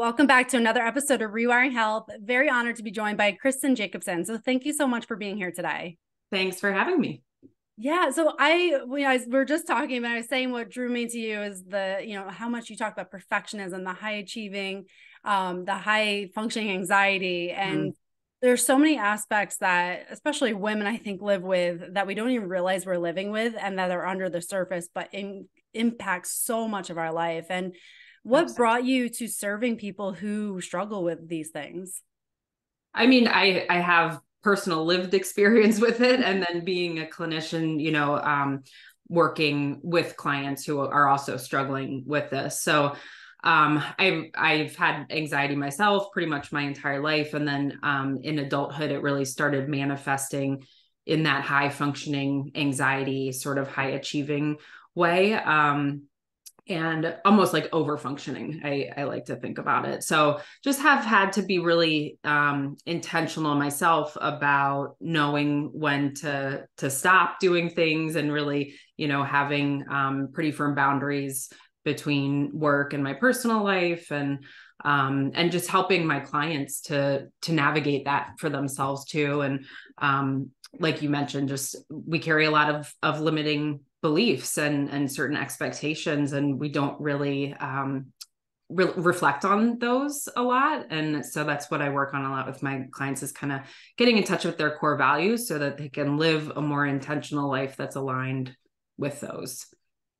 Welcome back to another episode of Rewiring Health. Very honored to be joined by Kristen Jacobsen. So thank you so much for being here today. Thanks for having me. Yeah, so I, we, I we are just talking, and I was saying what drew me to you is the, you know, how much you talk about perfectionism, the high achieving, um, the high functioning anxiety, and mm. there's so many aspects that, especially women, I think live with that we don't even realize we're living with, and that are under the surface, but in, impacts so much of our life. And what Absolutely. brought you to serving people who struggle with these things? I mean, I I have personal lived experience with it and then being a clinician, you know, um, working with clients who are also struggling with this. So um, I've I've had anxiety myself pretty much my entire life, and then um, in adulthood, it really started manifesting in that high functioning anxiety, sort of high achieving way. Um, and almost like over functioning I, I like to think about it. So just have had to be really um, intentional myself about knowing when to to stop doing things and really you know having um, pretty firm boundaries between work and my personal life and um, and just helping my clients to to navigate that for themselves too. And um, like you mentioned just we carry a lot of of limiting beliefs and and certain expectations and we don't really um, re- reflect on those a lot. And so that's what i work on a lot with my clients is kind of getting in touch with their core values so that they can live a more intentional life that's aligned with those.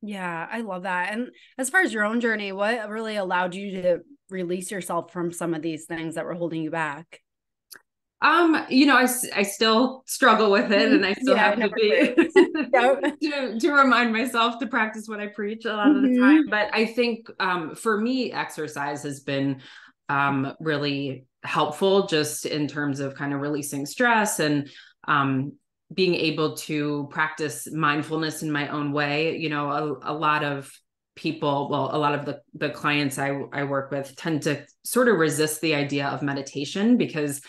Yeah i love that. And as far as your own journey what really allowed you to release yourself from some of these things that were holding you back um, you know, I, I still struggle with it and I still yeah, have to be to, to remind myself to practice what I preach a lot mm-hmm. of the mm-hmm. time. But I think um for me, exercise has been um really helpful just in terms of kind of releasing stress and um being able to practice mindfulness in my own way. You know, a, a lot of people well a lot of the the clients I, I work with tend to sort of resist the idea of meditation because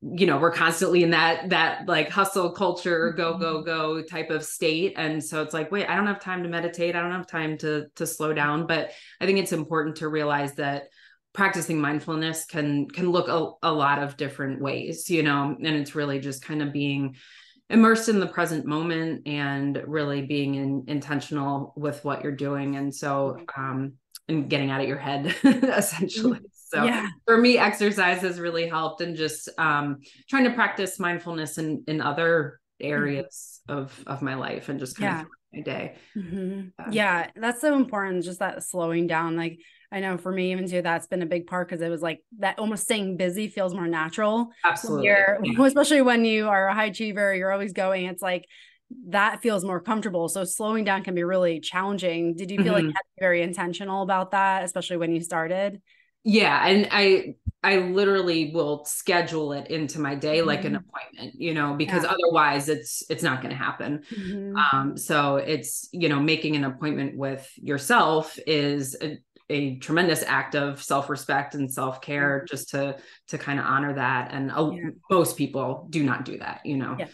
you know we're constantly in that that like hustle culture go go mm-hmm. go type of state. And so it's like wait i don't have time to meditate. I don't have time to to slow down. But i think it's important to realize that practicing mindfulness can can look a, a lot of different ways you know and it's really just kind of being immersed in the present moment and really being in, intentional with what you're doing. And so um and getting out of your head essentially so yeah. for me, exercise has really helped and just um, trying to practice mindfulness in, in other mm-hmm. areas mm-hmm. of, of my life and just kind yeah. of my day. Mm-hmm. Yeah, that's so important. Just that slowing down. Like I know for me, even too, that's been a big part because it was like that almost staying busy feels more natural. Absolutely. Yeah. Especially when you are a high achiever, you're always going. It's like that feels more comfortable. So slowing down can be really challenging. Did you feel mm-hmm. like you very intentional about that, especially when you started? Yeah and i i literally will schedule it into my day mm-hmm. like an mm-hmm. appointment you know because yeah. otherwise it's it's not going to happen mm-hmm. um so it's you know making an appointment with yourself is a, a tremendous act of self-respect and self-care mm-hmm. just to to kind of honor that and uh, yeah. most people do not do that you know yeah.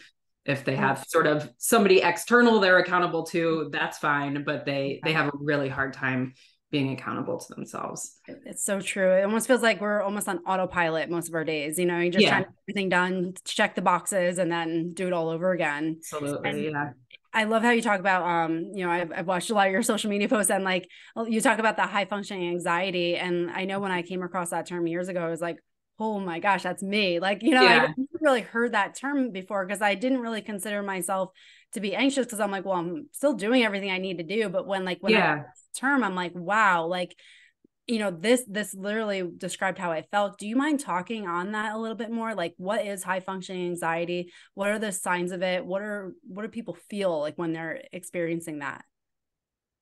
if they have sort of somebody external they're accountable to that's fine but they they have a really hard time being accountable to themselves. It's so true. It almost feels like we're almost on autopilot most of our days. You know, you're just yeah. trying to get everything done, check the boxes, and then do it all over again. Absolutely. And yeah. I love how you talk about, um, you know, I've, I've watched a lot of your social media posts and like you talk about the high functioning anxiety. And I know when I came across that term years ago, I was like, oh my gosh, that's me. Like, you know, yeah. I really heard that term before because I didn't really consider myself to be anxious because I'm like, well, I'm still doing everything I need to do. But when like when yeah. I term, I'm like, wow, like you know this this literally described how i felt do you mind talking on that a little bit more like what is high functioning anxiety what are the signs of it what are what do people feel like when they're experiencing that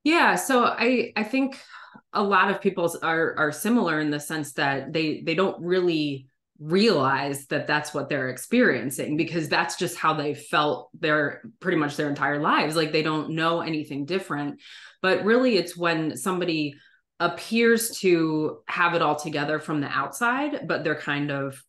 yeah so i i think a lot of people are are similar in the sense that they they don't really realize that that's what they're experiencing because that's just how they felt their pretty much their entire lives. Like they don't know anything different but really it's when somebody appears to have it all together from the outside but they're kind of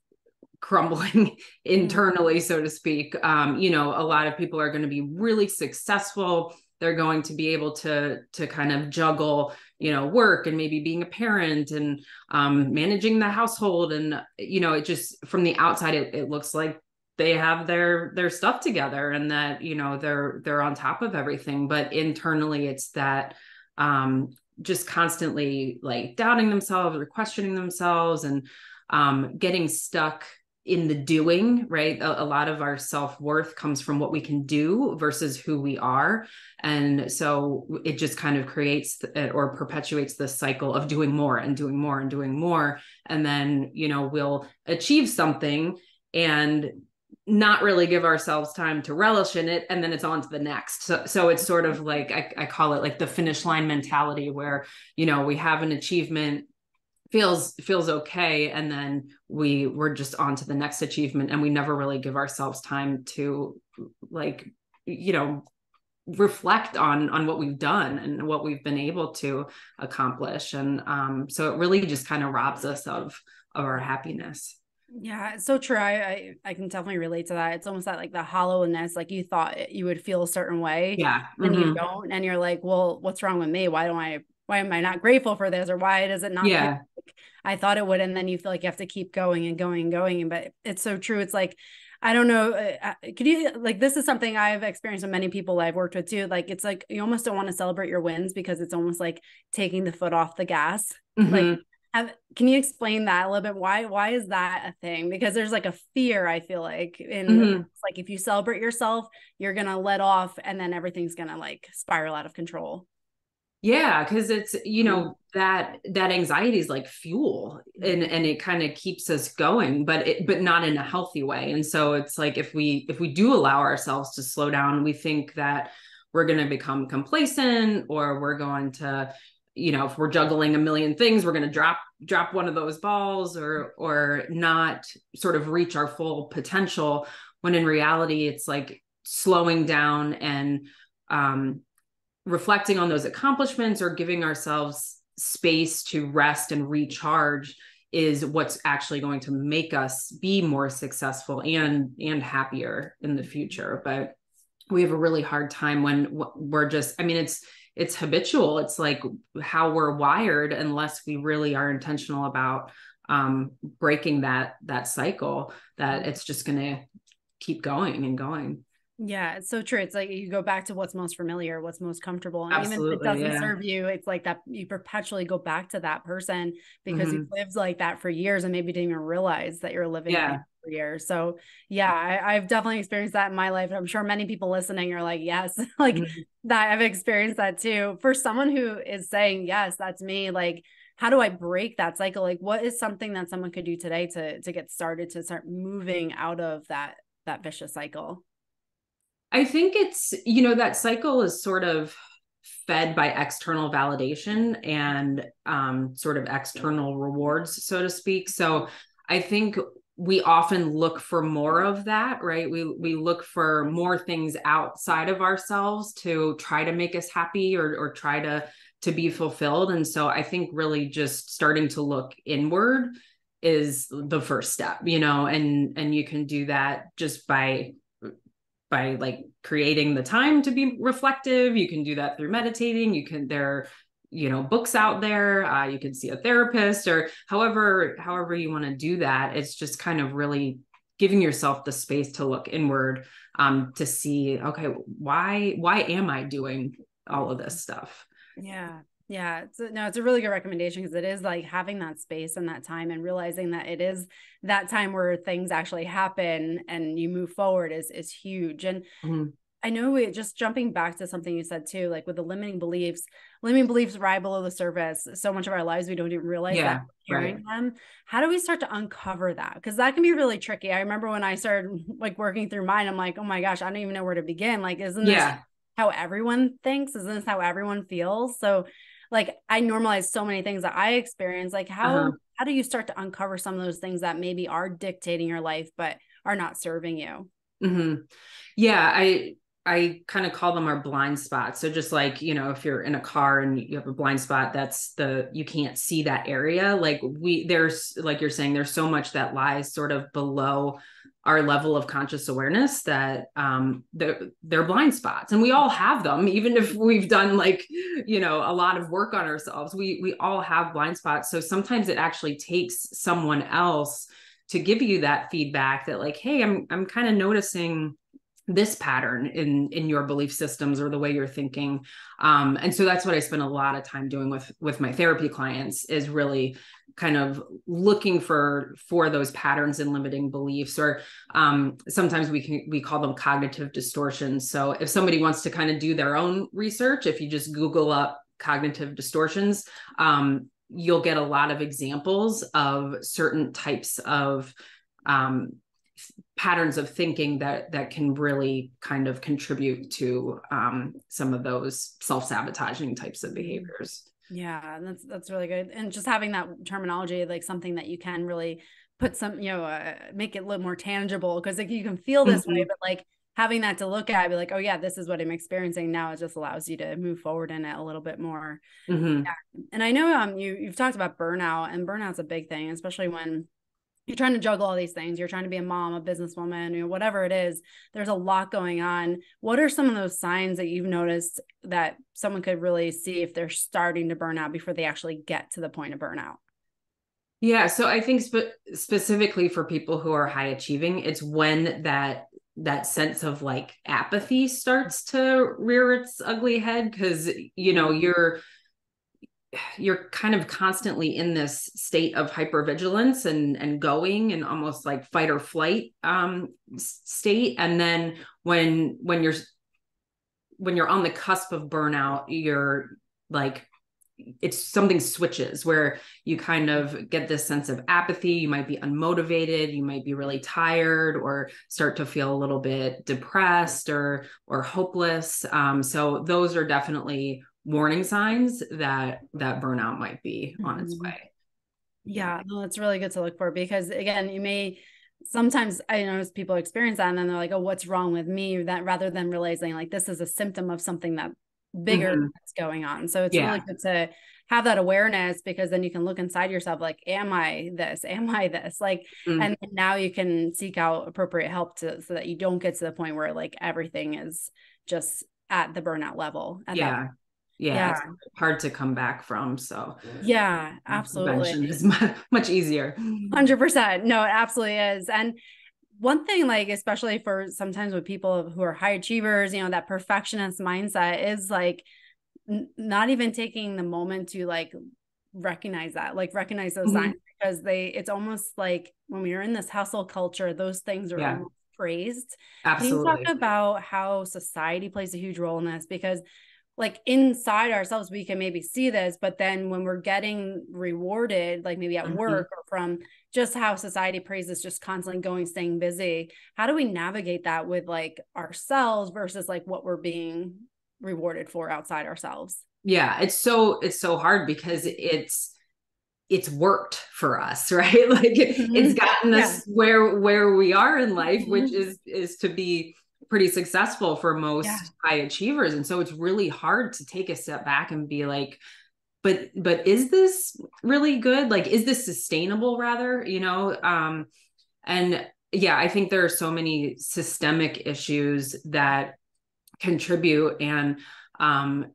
crumbling internally so to speak. Um, you know a lot of people are going to be really successful they're going to be able to to kind of juggle you know work and maybe being a parent and um, managing the household. And you know it just from the outside it, it looks like they have their their stuff together and that you know they're they're on top of everything. But internally it's that um just constantly like doubting themselves or questioning themselves and um getting stuck in the doing right? A, a lot of our self-worth comes from what we can do versus who we are. And so it just kind of creates uh, or perpetuates the cycle of doing more and doing more and doing more. And then you know we'll achieve something and not really give ourselves time to relish in it and then it's on to the next. So, so it's sort of like I, I call it like the finish line mentality where you know we have an achievement feels feels okay and then we we're just on to the next achievement and we never really give ourselves time to like you know reflect on on what we've done and what we've been able to accomplish and um so it really just kind of robs us of of our happiness yeah, it's so true. I, I, I can definitely relate to that. It's almost that like the hollowness, like you thought you would feel a certain way, yeah, and mm-hmm. you don't, and you're like, well, what's wrong with me? Why don't I? Why am I not grateful for this, or why does it not? Yeah, like I thought it would, and then you feel like you have to keep going and going and going. But it's so true. It's like I don't know. Uh, uh, could you like this is something I've experienced with many people I've worked with too. Like it's like you almost don't want to celebrate your wins because it's almost like taking the foot off the gas. Mm-hmm. Like have, can you explain that a little bit? Why why is that a thing? Because there's like a fear I feel like in mm-hmm. like if you celebrate yourself, you're gonna let off, and then everything's gonna like spiral out of control. Yeah, because it's you mm-hmm. know that that anxiety is like fuel, mm-hmm. and and it kind of keeps us going, but it but not in a healthy way. And so it's like if we if we do allow ourselves to slow down, we think that we're going to become complacent or we're going to you know if we're juggling a million things we're going to drop drop one of those balls or mm-hmm. or not sort of reach our full potential when in reality it's like slowing down and um, reflecting on those accomplishments or giving ourselves space to rest and recharge is what's actually going to make us be more successful and and happier in the future. But we have a really hard time when we're just i mean it's it's habitual. It's like how we're wired unless we really are intentional about um, breaking that that cycle that it's just going to keep going and going yeah, it's so true. It's like you go back to what's most familiar, what's most comfortable. And Absolutely, even if it doesn't yeah. serve you, it's like that you perpetually go back to that person because mm-hmm. you've lived like that for years and maybe didn't even realize that you're living yeah. for years. So yeah, I, have definitely experienced that in my life. I'm sure many people listening are like, yes, like mm-hmm. that I've experienced that too. For someone who is saying, yes, that's me, like how do I break that cycle? Like what is something that someone could do today to to get started to start moving out of that that vicious cycle? I think it's, you know, that cycle is sort of fed by external validation and um, sort of external rewards, so to speak. So I think we often look for more of that right we we look for more things outside of ourselves to try to make us happy or or try to to be fulfilled and so i think really just starting to look inward is the first step you know and and you can do that just by by like creating the time to be reflective. You can do that through meditating. You can there are you know books out there. Uh, you can see a therapist or however however you want to do that. It's just kind of really giving yourself the space to look inward um to see okay why why am i doing all of this stuff? Yeah yeah, it's a, no, it's a really good recommendation because it is like having that space and that time and realizing that it is that time where things actually happen and you move forward is is huge. And mm-hmm. I know we just jumping back to something you said too, like with the limiting beliefs, limiting beliefs ride below the surface. So much of our lives we don't even realize yeah, that hearing right. them. How do we start to uncover that? Because that can be really tricky. I remember when I started like working through mine, I'm like, oh my gosh, I don't even know where to begin. Like, isn't this how everyone thinks? Isn't this how everyone feels? So like I normalize so many things that I experience. Like how uh-huh. how do you start to uncover some of those things that maybe are dictating your life but are not serving you? Mm-hmm. Yeah, I I kind of call them our blind spots. So just like, you know, if you're in a car and you have a blind spot, that's the you can't see that area. Like we there's like you're saying there's so much that lies sort of below our level of conscious awareness that um, they're, they're blind spots. And we all have them even if we've done like you know a lot of work on ourselves. We we all have blind spots. So sometimes it actually takes someone else to give you that feedback that like hey i'm i'm kind of noticing this pattern in in your belief systems or the way you're thinking. Um, and so that's what i spend a lot of time doing with with my therapy clients is really kind of looking for for those patterns and limiting beliefs or um, sometimes we can we call them cognitive distortions. So if somebody wants to kind of do their own research if you just google up cognitive distortions um, you'll get a lot of examples of certain types of um, patterns of thinking that that can really kind of contribute to um, some of those self-sabotaging types of behaviors yeah that's that's really good and just having that terminology like something that you can really put some you know uh, make it a little more tangible because like you can feel this mm-hmm. way but like having that to look at be like oh yeah this is what i'm experiencing now it just allows you to move forward in it a little bit more mm-hmm. yeah. and i know um you you've talked about burnout and burnout's a big thing especially when you're trying to juggle all these things. You're trying to be a mom a businesswoman you know whatever it is there's a lot going on. What are some of those signs that you've noticed that someone could really see if they're starting to burn out before they actually get to the point of burnout? Yeah so i think spe- specifically for people who are high achieving it's when that that sense of like apathy starts to rear its ugly head because you know you're you're kind of constantly in this state of hypervigilance and and going and almost like fight or flight um state. And then when when you're when you're on the cusp of burnout you're like it's something switches where you kind of get this sense of apathy. You might be unmotivated. You might be really tired or start to feel a little bit depressed or or hopeless. Um, so those are definitely warning signs that that burnout might be on its mm-hmm. way yeah no that's really good to look for because again you may sometimes i notice people experience that and then they're like oh what's wrong with me that rather than realizing like this is a symptom of something that bigger mm-hmm. that's going on so it's yeah. really good to have that awareness because then you can look inside yourself like am i this am i this like mm-hmm. and now you can seek out appropriate help to so that you don't get to the point where like everything is just at the burnout level yeah yeah, yeah. hard to come back from so yeah absolutely is much, easier 100% no it absolutely is and one thing like especially for sometimes with people who are high achievers you know that perfectionist mindset is like n- not even taking the moment to like recognize that like recognize those mm-hmm. signs because they it's almost like when we are in this hustle culture those things are yeah. praised absolutely Can you talk about how society plays a huge role in this because like inside ourselves we can maybe see this but then when we're getting rewarded like maybe at mm-hmm. work or from just how society praises just constantly going staying busy how do we navigate that with like ourselves versus like what we're being rewarded for outside ourselves yeah it's so it's so hard because it's it's worked for us right like mm-hmm. it's gotten us yeah. where where we are in life mm-hmm. which is is to be pretty successful for most yeah. high achievers. And so it's really hard to take a step back and be like but but is this really good? Like is this sustainable rather you know? Um and yeah i think there are so many systemic issues that contribute and um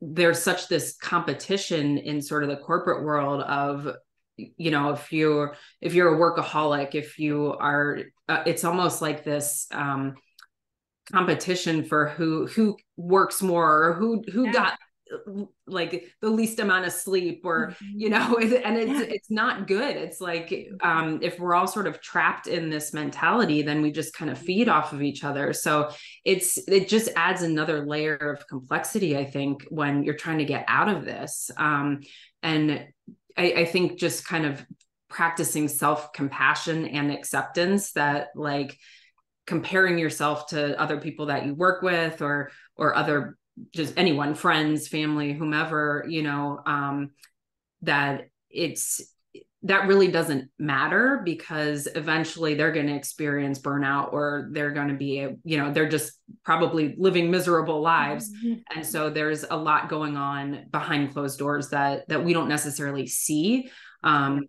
there's such this competition in sort of the corporate world of you know if you're if you're a workaholic if you are uh, it's almost like this um competition for who who works more or who who yeah. got like the least amount of sleep or mm-hmm. you know and it's yeah. it's not good it's like um if we're all sort of trapped in this mentality then we just kind of feed off of each other so it's it just adds another layer of complexity i think when you're trying to get out of this um and i, I think just kind of practicing self compassion and acceptance that like comparing yourself to other people that you work with or or other just anyone friends family whomever you know um that it's that really doesn't matter because eventually they're going to experience burnout or they're going to be you know they're just probably living miserable lives mm-hmm. and so there's a lot going on behind closed doors that that we don't necessarily see um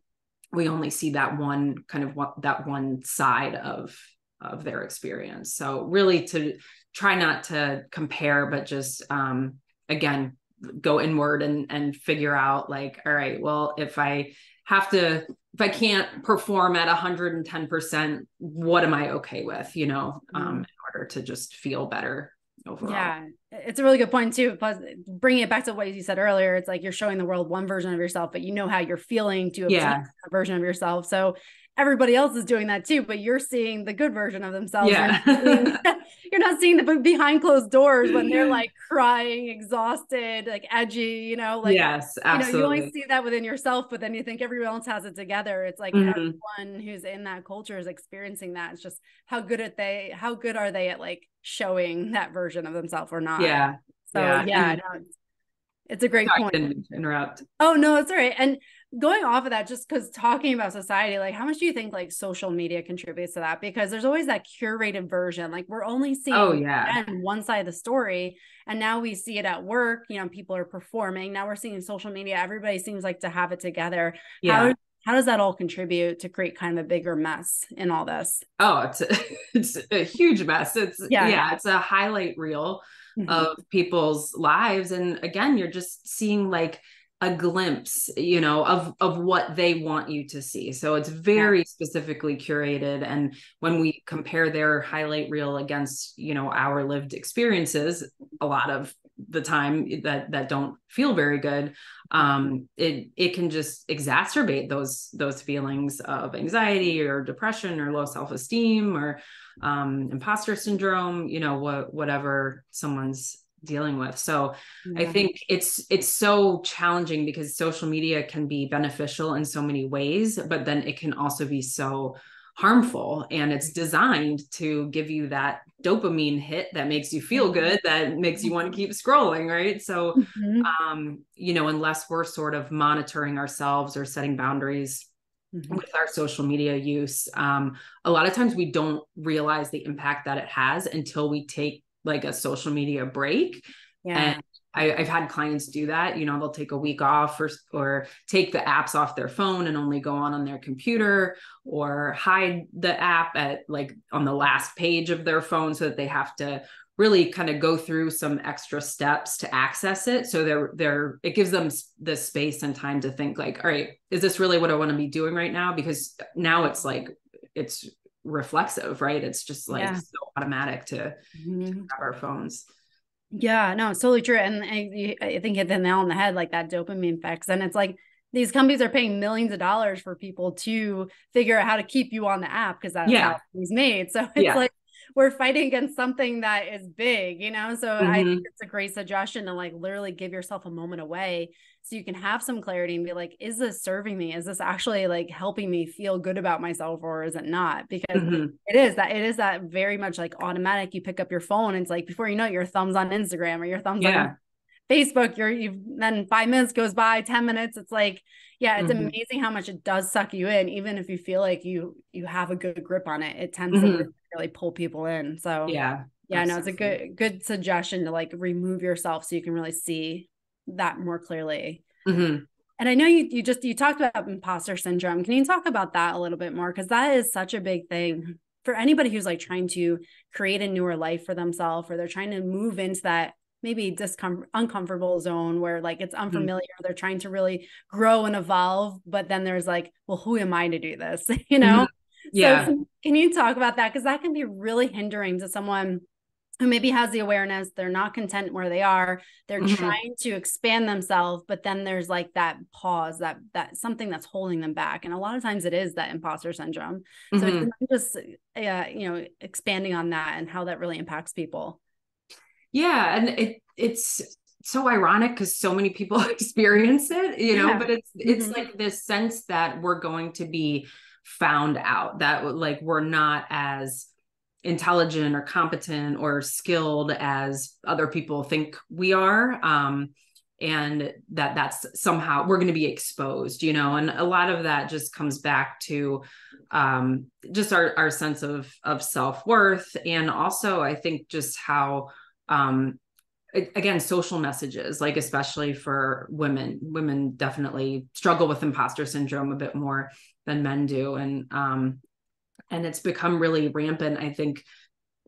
we only see that one kind of one, that one side of of their experience so really to try not to compare but just um again go inward and and figure out like all right well if i have to if i can't perform at 110% what am i okay with you know um mm-hmm. in order to just feel better overall yeah it's a really good point too plus bringing it back to what you said earlier it's like you're showing the world one version of yourself but you know how you're feeling to yeah. a version of yourself so everybody else is doing that too, but you're seeing the good version of themselves. Yeah. You're, not seeing, you're not seeing the behind closed doors when they're like crying, exhausted, like edgy, you know, like, yes, absolutely. You, know, you only see that within yourself, but then you think everyone else has it together. It's like mm-hmm. everyone who's in that culture is experiencing that. It's just how good at they, how good are they at like showing that version of themselves or not? Yeah. So yeah, yeah no, it's, it's a great point. interrupt. Oh no, it's all right. And going off of that just because talking about society like how much do you think like social media contributes to that? Because there's always that curated version like we're only seeing oh yeah. one side of the story and now we see it at work you know people are performing now we're seeing social media everybody seems like to have it together. Yeah. how, how does that all contribute to create kind of a bigger mess in all this? Oh it's a, it's a huge mess. It's yeah, yeah it's a highlight reel mm-hmm. of people's lives and again you're just seeing like a glimpse you know of of what they want you to see so it's very yeah. specifically curated and when we compare their highlight reel against you know our lived experiences a lot of the time that that don't feel very good um it it can just exacerbate those those feelings of anxiety or depression or low self-esteem or um imposter syndrome you know what whatever someone's dealing with so yeah. i think it's it's so challenging because social media can be beneficial in so many ways but then it can also be so harmful and it's designed to give you that dopamine hit that makes you feel mm-hmm. good that makes you want to keep scrolling right so mm-hmm. um you know unless we're sort of monitoring ourselves or setting boundaries mm-hmm. with our social media use um a lot of times we don't realize the impact that it has until we take like a social media break. Yeah. And I, have had clients do that. You know, they'll take a week off or or take the apps off their phone and only go on on their computer, or hide the app at like on the last page of their phone so that they have to really kind of go through some extra steps to access it. So they're they're it gives them the space and time to think like, all right, is this really what I want to be doing right now? Because now it's like it's reflexive, right? It's just like yeah. so automatic to, mm-hmm. to grab our phones. Yeah, no, it's totally true. And I, I think hit the nail on the head, like that dopamine effects. And it's like these companies are paying millions of dollars for people to figure out how to keep you on the app because that's yeah. how it's made. So it's yeah. like we're fighting against something that is big, you know? So mm-hmm. I think it's a great suggestion to like literally give yourself a moment away so you can have some clarity and be like is this serving me is this actually like helping me feel good about myself or is it not because mm-hmm. it is that it is that very much like automatic you pick up your phone and it's like before you know it, your thumbs on instagram or your thumbs yeah. on facebook you're you've then five minutes goes by 10 minutes it's like yeah it's mm-hmm. amazing how much it does suck you in even if you feel like you you have a good grip on it it tends mm-hmm. to really pull people in so yeah yeah no it's a good good suggestion to like remove yourself so you can really see that more clearly. Mm-hmm. And I know you you just you talked about imposter syndrome. Can you talk about that a little bit more? Because that is such a big thing for anybody who's like trying to create a newer life for themselves, or they're trying to move into that maybe discomfort uncomfortable zone where like it's mm-hmm. unfamiliar mm-hmm. they're trying to really grow and evolve but then there's like well who am i to do this you know mm-hmm. yeah so can you talk about that because that can be really hindering to someone who maybe has the awareness they're not content where they are they're mm-hmm. trying to expand themselves but then there's like that pause that that something that's holding them back and a lot of times it is that imposter syndrome mm-hmm. so it's just uh, you know expanding on that and how that really impacts people yeah and it it's so ironic because so many people experience it you know yeah. but it's it's mm-hmm. like this sense that we're going to be found out that like we're not as intelligent or competent or skilled as other people think we are um, and that that's somehow we're going to be exposed you know? And a lot of that just comes back to um, just our, our sense of of self-worth and also i think just how um, again social messages like especially for women women definitely struggle with imposter syndrome a bit more than men do. And um and it's become really rampant i think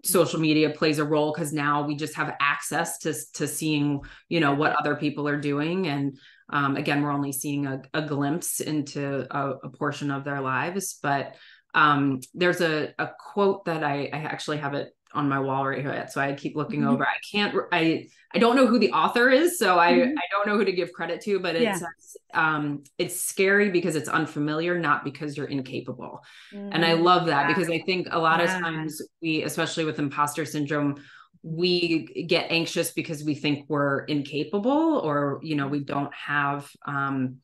social media plays a role because now we just have access to to seeing you know what other people are doing. And um, again we're only seeing a, a glimpse into a, a, portion of their lives but um, there's a, a quote that I, I actually have it on my wall right here so i keep looking mm-hmm. over i can't i i don't know who the author is so i mm-hmm. i don't know who to give credit to but it's yeah. um it's scary because it's unfamiliar not because you're incapable mm-hmm. and i mm-hmm. love that yeah. because i think a lot yeah. of times we especially with imposter syndrome we get anxious because we think we're incapable or you know we don't have um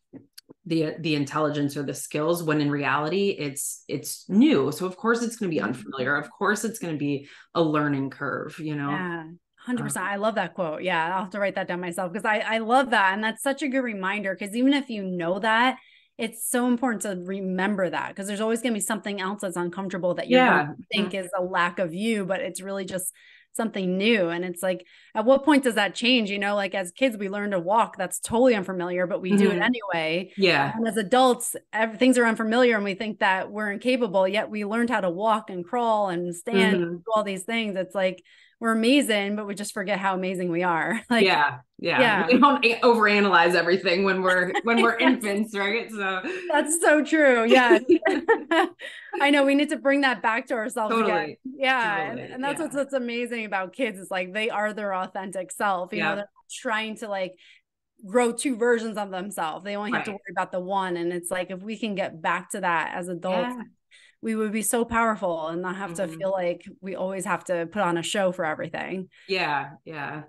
the the intelligence or the skills when in reality it's it's new so of course it's going to be mm-hmm. unfamiliar of course it's going to be a learning curve you know yeah 100% um, i love that quote yeah i'll have to write that down myself because i i love that and that's such a good reminder because even if you know that it's so important to remember that because there's always going to be something else that's uncomfortable that you yeah. think mm-hmm. is a lack of you but it's really just something new and it's like at what point does that change you know like as kids we learn to walk that's totally unfamiliar but we mm-hmm. do it mm-hmm. anyway yeah and as adults things are unfamiliar and we think that we're incapable yet we learned how to walk and crawl and stand mm-hmm. and do all these things it's like we're amazing, but we just forget how amazing we are. Like, yeah, yeah, yeah. We don't overanalyze everything when we're when we're infants, right? So that's so true. Yeah, I know we need to bring that back to ourselves totally. again. Yeah, totally. and, and, that's yeah. what's what's amazing about kids is like they are their authentic self. You yeah. know, they're trying to like grow two versions of themselves. They only have right. to worry about the one, and it's like if we can get back to that as adults. We would be so powerful and not have mm-hmm. to feel like we always have to put on a show for everything. Yeah, yeah.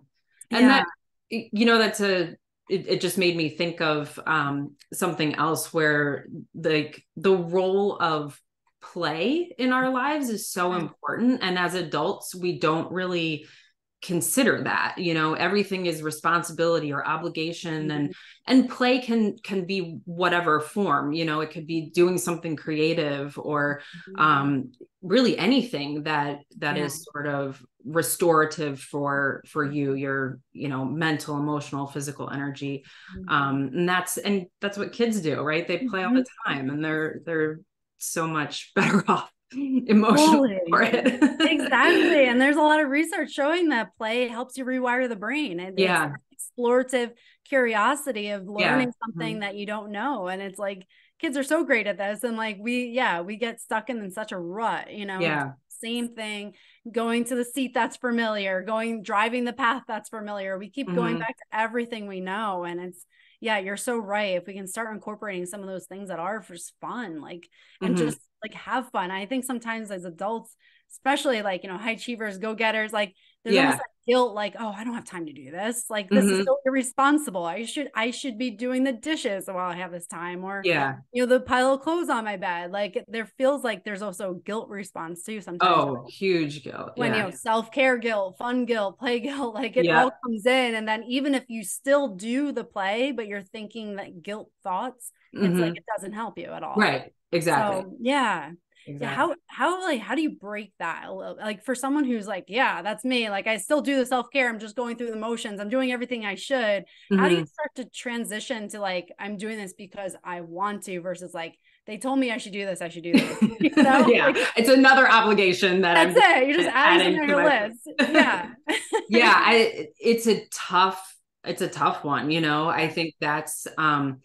And yeah. that you know that's a it, it just made me think of um something else where like the role of play in our lives is so important and as adults we don't really consider that you know everything is responsibility or obligation mm-hmm. and and play can can be whatever form you know it could be doing something creative or mm-hmm. um really anything that that yeah. is sort of restorative for for you your you know mental emotional physical energy mm-hmm. um and that's and that's what kids do right they play all the mm-hmm. time and they're they're so much better off emotional for it. exactly. And there's a lot of research showing that play helps you rewire the brain. And yeah. explorative curiosity of learning yeah. something mm-hmm. that you don't know. And it's like kids are so great at this. And like we, yeah, we get stuck in, in such a rut, you know. Yeah. Same thing, going to the seat that's familiar, going driving the path that's familiar. We keep mm-hmm. going back to everything we know. And it's yeah, you're so right. If we can start incorporating some of those things that are just fun, like and mm-hmm. just like have fun. I think sometimes as adults, especially like, you know, high achievers, go getters, like there's yeah. almost like guilt, like, oh, I don't have time to do this. Like this mm-hmm. is so irresponsible. I should, I should be doing the dishes while I have this time. Or yeah, you know, the pile of clothes on my bed. Like there feels like there's also guilt response too sometimes. Oh, huge guilt. When yeah. you know, self-care guilt, fun guilt, play guilt, like it yeah. all comes in. And then even if you still do the play, but you're thinking that guilt thoughts, mm-hmm. it's like mm-hmm. it doesn't help you at all. Right. Exactly. So, yeah. Exactly. how how like how do you break that like for someone who's like yeah that's me like i still do the self-care i'm just going through the motions i'm doing everything i should mm-hmm. how do you mm-hmm. start to transition to like i'm doing this because i want to versus like they told me i should do this i should do this you know? yeah like, it's another obligation that that's I'm it you're just adding, adding to your list yeah yeah I, it's a tough it's a tough one you know i think that's um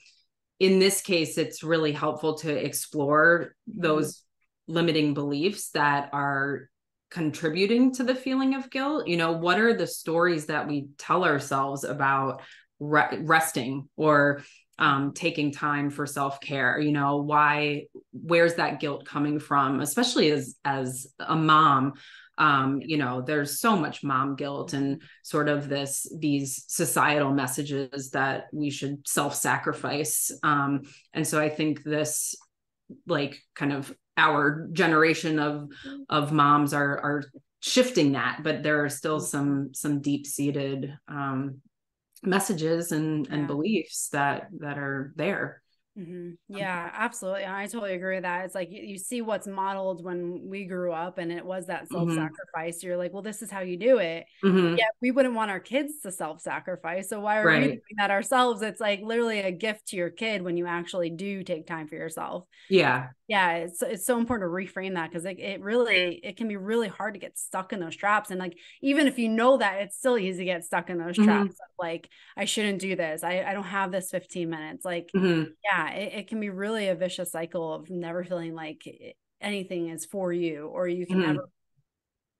in this case it's really helpful to explore those limiting beliefs that are contributing to the feeling of guilt. You know what are the stories that we tell ourselves about re- resting or um, taking time for self-care? You know why where's that guilt coming from? Especially as as a mom um, you know there's so much mom guilt and sort of this these societal messages that we should self-sacrifice um, and so i think this like kind of our generation of of moms are are shifting that but there are still mm-hmm. some some deep seated um messages and and yeah. beliefs that that are there Mm-hmm. Yeah, absolutely. I totally agree with that. It's like you, you, see what's modeled when we grew up, and it was that self sacrifice. Mm-hmm. You're like, well, this is how you do it. Mm-hmm. Yeah, we wouldn't want our kids to self sacrifice. So why are right. we doing that ourselves? It's like literally a gift to your kid when you actually do take time for yourself. Yeah. Yeah. It's, it's so important to reframe that because it, it really, it can be really hard to get stuck in those traps. And like, even if you know that, it's still easy to get stuck in those mm-hmm. traps. Of like, I shouldn't do this. I, I don't have this 15 minutes. Like, mm-hmm. yeah yeah it, it, can be really a vicious cycle of never feeling like anything is for you or you can mm-hmm. never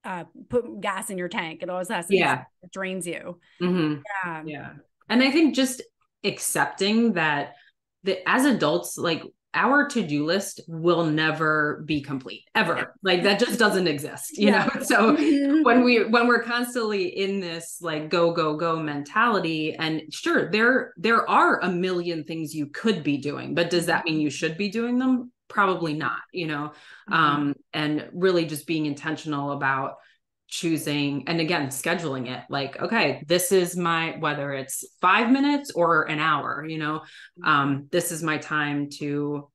uh, put gas in your tank. It always has to yeah. it drains you. Mm-hmm. yeah. Yeah. And i think just accepting that that as adults like our to-do list will never be complete ever like that just doesn't exist you yeah. know so mm-hmm. when we when we're constantly in this like go go go mentality and sure there there are a million things you could be doing but does that mean you should be doing them probably not you know mm-hmm. um and really just being intentional about choosing and again scheduling it like okay this is my whether it's 5 minutes or an hour you know um this is my time to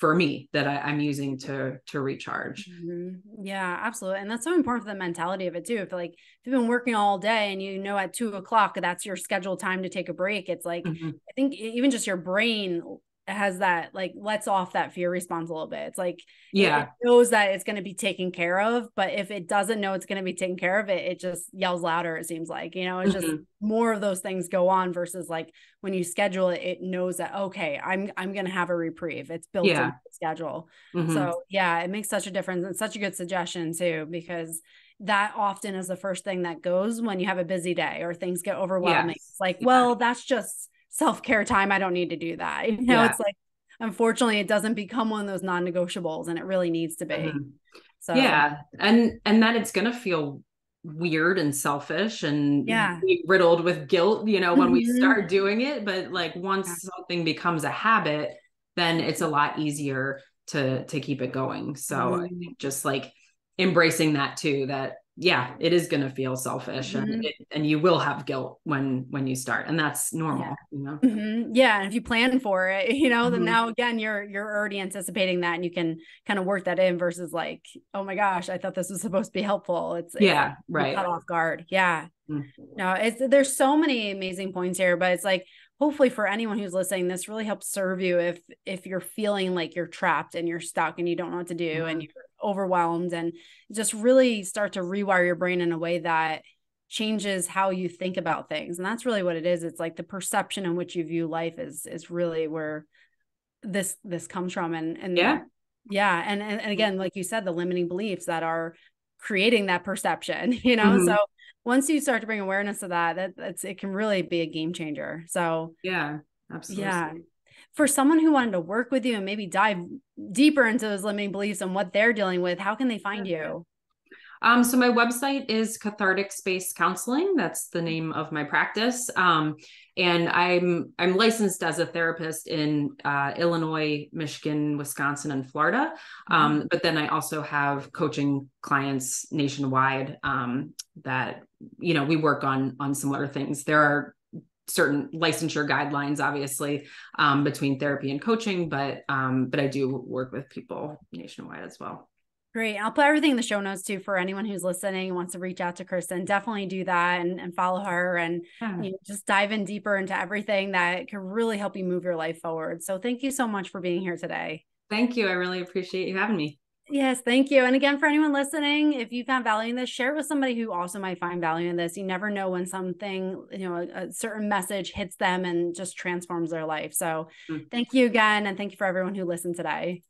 for me that I, am using to to recharge. Mm-hmm. Yeah, absolutely, and that's so important for the mentality of it too. If like if you've been working all day and you know at two o'clock that's your scheduled time to take a break, it's like mm-hmm. I think even just your brain has that like lets off that fear response a little bit. It's like yeah, it, knows that it's going to be taken care of, but if it doesn't know it's going to be taken care of, it it just yells louder. It seems like you know it's mm-hmm. just more of those things go on versus like when you schedule it, it knows that okay, I'm I'm going to have a reprieve. It's built yeah. into the schedule. Mm-hmm. So yeah, it makes such a difference and such a good suggestion too because that often is the first thing that goes when you have a busy day or things get overwhelming. Yes. It's like, well, that's just self-care time i don't need to do that you know yeah. it's like unfortunately it doesn't become one of those non-negotiables and it really needs to be mm-hmm. so yeah and and that it's gonna feel weird and selfish and yeah riddled with guilt you know when mm-hmm. we start doing it but like once yeah. something becomes a habit then it's a lot easier to to keep it going so mm-hmm. i think just like embracing that too that yeah it is going to feel selfish mm-hmm. and it, and you will have guilt when when you start and that's normal yeah. you know mm-hmm. yeah and if you plan for it you know mm-hmm. then now again you're you're already anticipating that and you can kind of work that in versus like oh my gosh i thought this was supposed to be helpful it's, it's yeah right cut off guard yeah mm-hmm. no it's there's so many amazing points here but it's like hopefully for anyone who's listening this really helps serve you if if you're feeling like you're trapped and you're stuck and you don't know what to do and mm-hmm. you're overwhelmed and just really start to rewire your brain in a way that changes how you think about things. And that's really what it is. It's like the perception in which you view life is is really where this this comes from. And and yeah. yeah. And and, and again like you said the limiting beliefs that are creating that perception you know? Mm-hmm. so once you start to bring awareness to that that that's it can really be a game changer. So yeah absolutely. Yeah for someone who wanted to work with you and maybe dive deeper into those limiting beliefs and what they're dealing with, how can they find you? Um, so my website is Cathartic Space Counseling. That's the name of my practice. Um, and I'm I'm licensed as a therapist in uh, Illinois, Michigan, Wisconsin, and Florida. Um, mm-hmm. But then I also have coaching clients nationwide um, that you know we work on on similar things. There are certain licensure guidelines obviously um, between therapy and coaching but um, but i do work with people nationwide as well Great. I'll put everything in the show notes too for anyone who's listening and wants to reach out to Kristen. Definitely do that and, and follow her and yeah. you know, just dive in deeper into everything that can really help you move your life forward. So thank you so much for being here today. Thank you. I really appreciate you having me. Yes, thank you. And again, for anyone listening, if you found value in this, share it with somebody who also might find value in this. You never know when something, you know, a, a certain message hits them and just transforms their life. So mm-hmm. thank you again. And thank you for everyone who listened today.